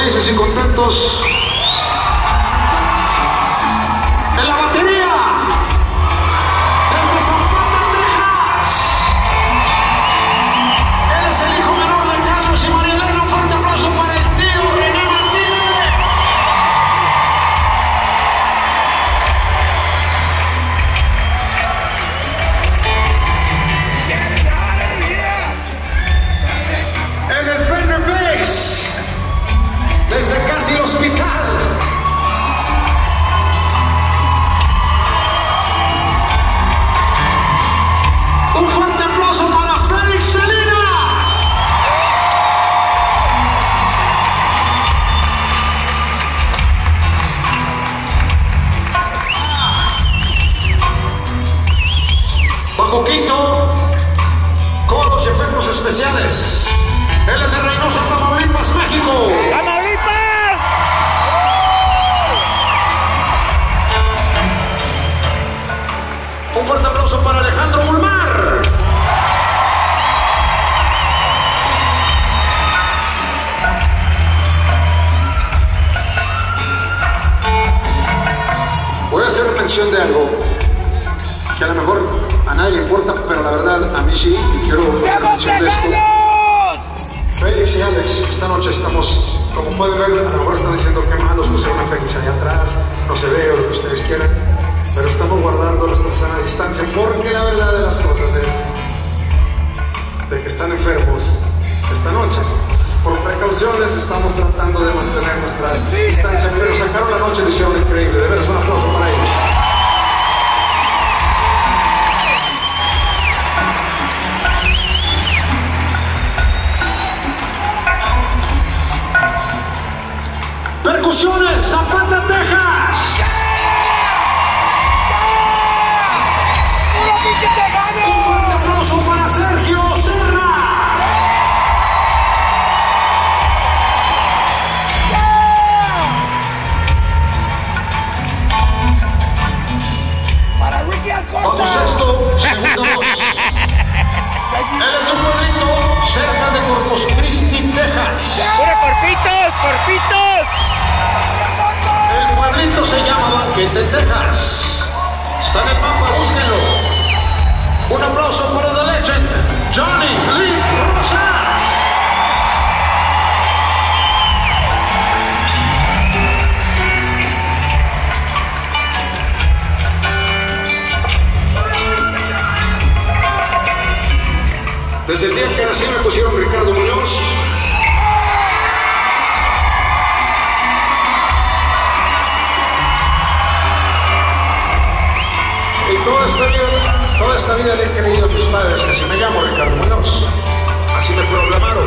felices y contentos. Estamos, como pueden ver, a lo mejor están diciendo que malos pusieron a Félix allá atrás, no se ve o lo que ustedes quieran, pero estamos guardando nuestra sana distancia porque la verdad de las cosas es de que están enfermos esta noche. Por precauciones estamos tratando de mantener nuestra distancia, pero sacaron la noche, lo hicieron increíble. De veras, un aplauso para ellos. Mapa. Un aplauso para The Legend, Johnny Lee Rosas. Desde el día que nací me pusieron Ricardo Muñoz. Esta vida le he creído a mis padres que si me llamo Ricardo Muñoz. Así me programaron.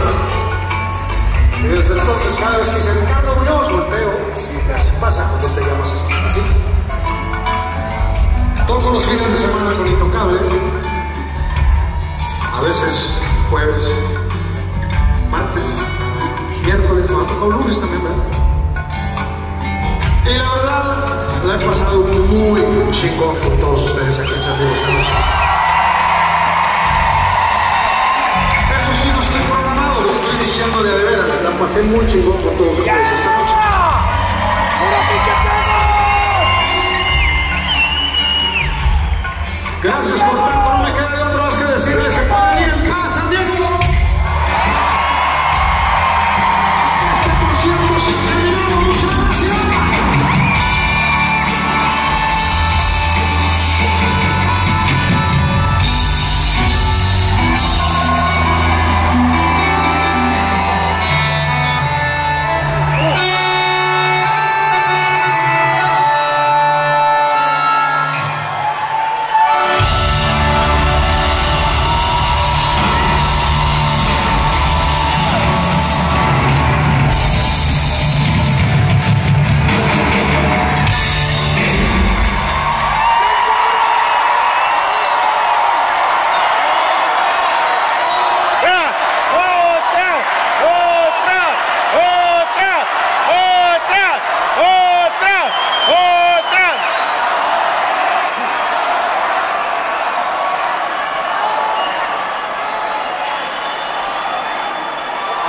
Y desde entonces cada vez que dice Ricardo Muñoz volteo y así pasa cuando te llamas así. Todos los fines de semana con Intocable. A veces jueves, martes, miércoles, no, tocó lunes también, ¿verdad? Y la verdad, la he pasado muy chingón con todos ustedes aquí en San Diego esta noche. Pasé muy chingón con todos ustedes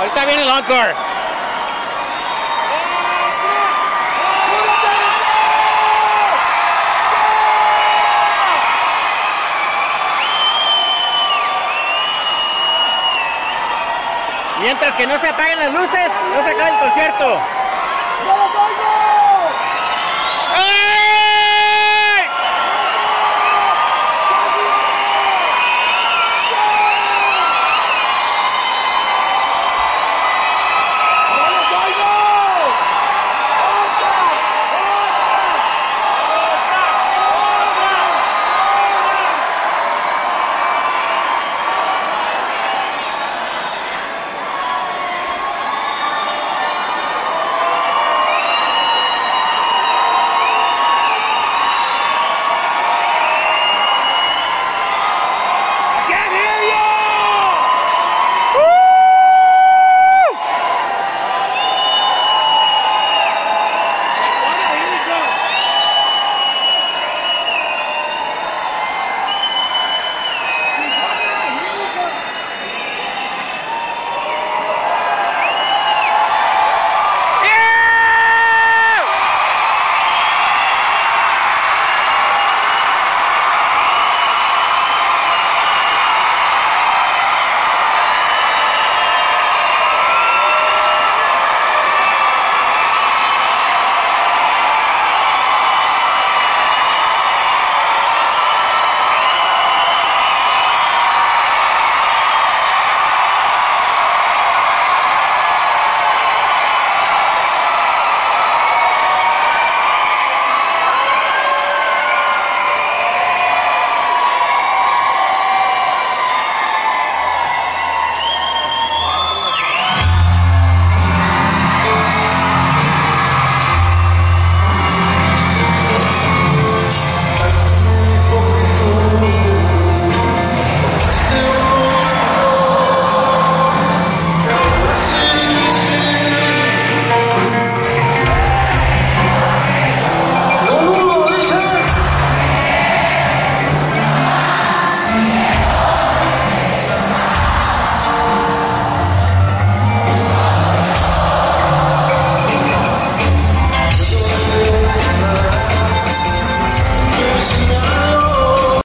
Ahorita viene el encore. Mientras que no se apaguen las luces, no se acaba el concierto.